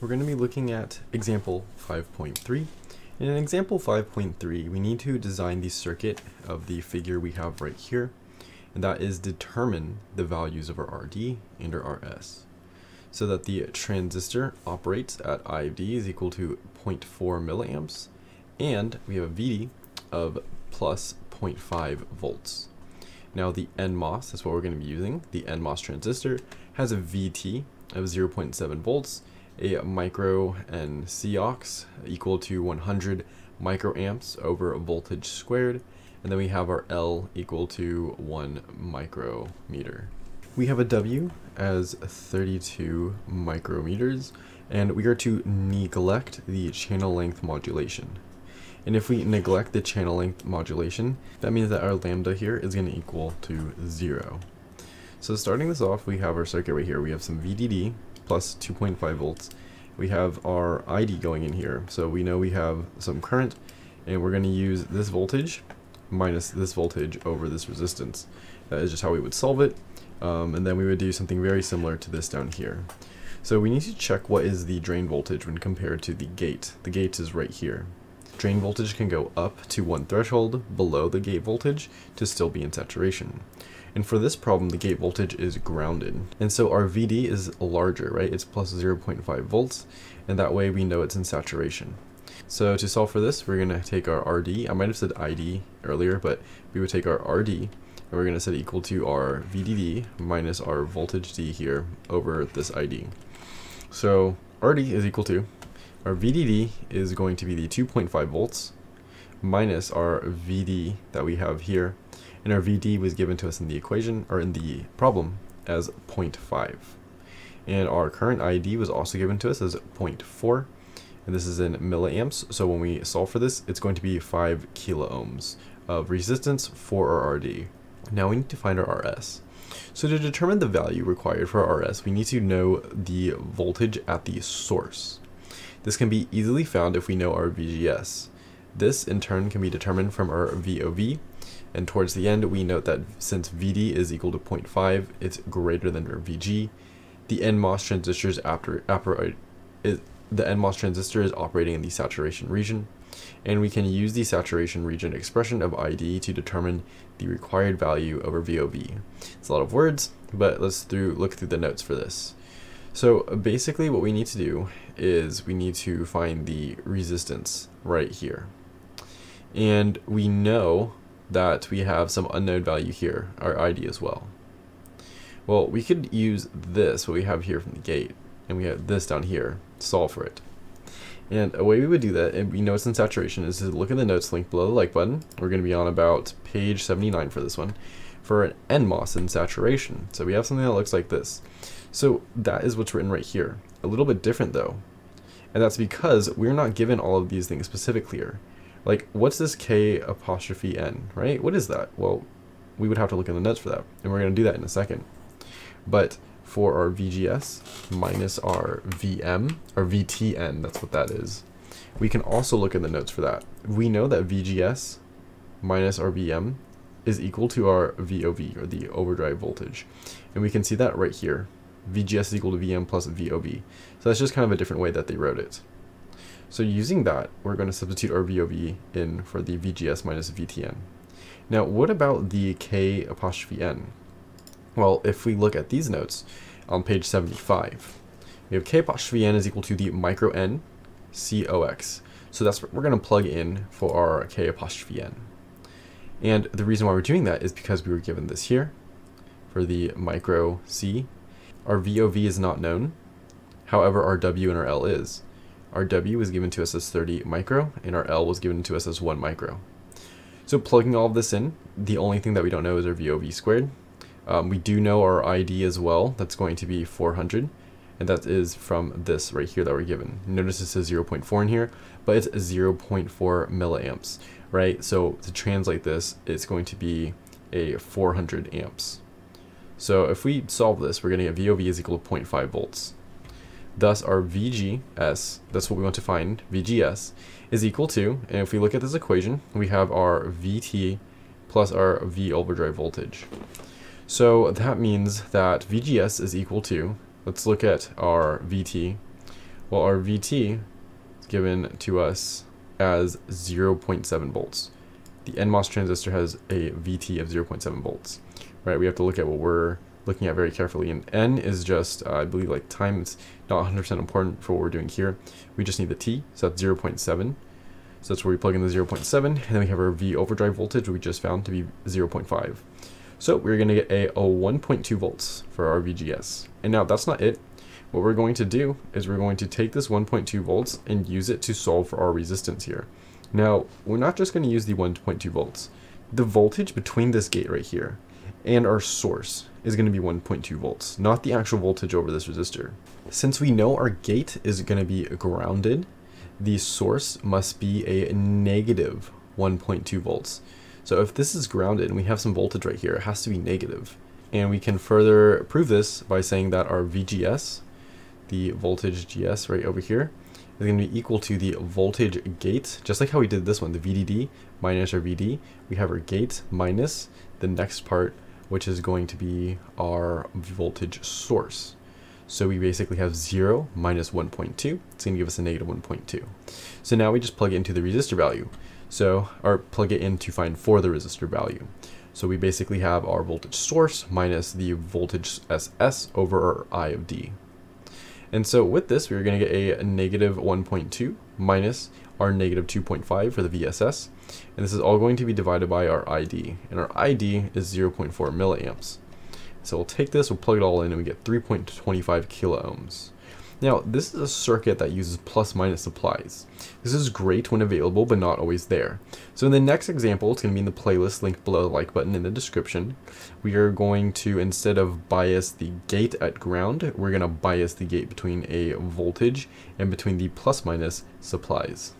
we're going to be looking at example 5.3. In example 5.3, we need to design the circuit of the figure we have right here, and that is determine the values of our RD and our RS, so that the transistor operates at IVD is equal to 0.4 milliamps, and we have a VD of plus 0.5 volts. Now the NMOS, that's what we're going to be using, the NMOS transistor, has a VT of 0.7 volts, a micro N Cox equal to 100 microamps over voltage squared, and then we have our L equal to 1 micrometer. We have a W as 32 micrometers, and we are to neglect the channel length modulation. And if we neglect the channel length modulation, that means that our lambda here is going to equal to 0. So starting this off, we have our circuit right here. We have some VDD plus 2.5 volts. We have our ID going in here. So we know we have some current, and we're going to use this voltage minus this voltage over this resistance. That is just how we would solve it. Um, and then we would do something very similar to this down here. So we need to check what is the drain voltage when compared to the gate. The gate is right here. Drain voltage can go up to one threshold below the gate voltage to still be in saturation. And for this problem, the gate voltage is grounded. And so our VD is larger, right? It's plus 0.5 volts, and that way we know it's in saturation. So to solve for this, we're going to take our RD. I might have said ID earlier, but we would take our RD, and we're going to set it equal to our VDD minus our voltage D here over this ID. So RD is equal to, our VDD is going to be the 2.5 volts minus our VD that we have here, and our VD was given to us in the equation, or in the problem, as 0.5. And our current ID was also given to us as 0.4, and this is in milliamps, so when we solve for this, it's going to be 5 kilo ohms of resistance for our RD. Now we need to find our RS. So to determine the value required for RS, we need to know the voltage at the source. This can be easily found if we know our VGS. This in turn can be determined from our VOV, and towards the end, we note that since VD is equal to 0.5, it's greater than VG. The NMOS transistors after, after uh, is, the NMOS transistor is operating in the saturation region, and we can use the saturation region expression of ID to determine the required value over VOV. It's a lot of words, but let's through look through the notes for this. So basically what we need to do is we need to find the resistance right here. And we know that we have some unknown value here, our ID as well. Well, we could use this, what we have here from the gate, and we have this down here, solve for it. And a way we would do that, and we know it's in saturation, is to look at the notes link below the like button. We're going to be on about page 79 for this one, for an NMOS in saturation. So we have something that looks like this. So that is what's written right here. A little bit different though. And that's because we're not given all of these things specifically here. Like, what's this K apostrophe N, right? What is that? Well, we would have to look in the notes for that, and we're going to do that in a second. But for our VGS minus our VM, or VTN, that's what that is, we can also look in the notes for that. We know that VGS minus our VM is equal to our VOV, or the overdrive voltage. And we can see that right here. VGS is equal to VM plus VOV. So that's just kind of a different way that they wrote it. So using that, we're going to substitute our VOV in for the VGS minus VTN. Now, what about the K apostrophe N? Well, if we look at these notes on page 75, we have K apostrophe N is equal to the micro N COX. So that's what we're going to plug in for our K apostrophe N. And the reason why we're doing that is because we were given this here for the micro C. Our VOV is not known. However, our W and our L is. Our W was given to us as 30 micro, and our L was given to us as 1 micro. So plugging all of this in, the only thing that we don't know is our VOV squared. Um, we do know our ID as well, that's going to be 400, and that is from this right here that we're given. Notice this says 0.4 in here, but it's 0.4 milliamps, right? So to translate this, it's going to be a 400 amps. So if we solve this, we're going to get VOV is equal to 0.5 volts. Thus, our VGS, that's what we want to find, VGS, is equal to, and if we look at this equation, we have our VT plus our V overdrive voltage. So that means that VGS is equal to, let's look at our VT, Well, our VT is given to us as 0.7 volts. The NMOS transistor has a VT of 0.7 volts, right? We have to look at what we're looking at very carefully. And N is just, uh, I believe, like time. It's not 100% important for what we're doing here. We just need the T, so that's 0.7. So that's where we plug in the 0.7, and then we have our V overdrive voltage, we just found to be 0.5. So we're going to get a, a 1.2 volts for our VGS. And now that's not it. What we're going to do is we're going to take this 1.2 volts and use it to solve for our resistance here. Now, we're not just going to use the 1.2 volts. The voltage between this gate right here and our source is going to be 1.2 volts, not the actual voltage over this resistor. Since we know our gate is going to be grounded, the source must be a negative 1.2 volts. So if this is grounded and we have some voltage right here, it has to be negative. And we can further prove this by saying that our VGS, the voltage GS right over here, is going to be equal to the voltage gate, just like how we did this one, the VDD minus our VD. We have our gate minus the next part, which is going to be our voltage source. So we basically have 0 minus 1.2. It's going to give us a negative 1.2. So now we just plug it into the resistor value. So, or plug it in to find for the resistor value. So we basically have our voltage source minus the voltage SS over our I of D. And so with this, we're going to get a negative 1.2 minus our negative 2.5 for the VSS. And this is all going to be divided by our ID. And our ID is 0.4 milliamps. So we'll take this, we'll plug it all in, and we get 3.25 kilo ohms. Now, this is a circuit that uses plus minus supplies. This is great when available, but not always there. So in the next example, it's going to be in the playlist linked below the like button in the description. We are going to, instead of bias the gate at ground, we're going to bias the gate between a voltage and between the plus minus supplies.